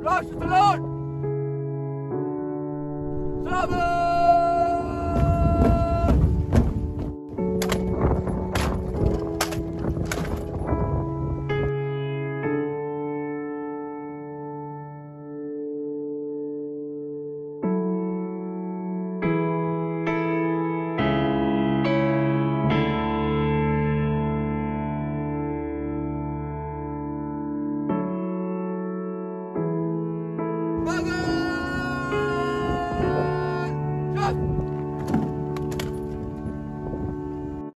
Glory to the Lord!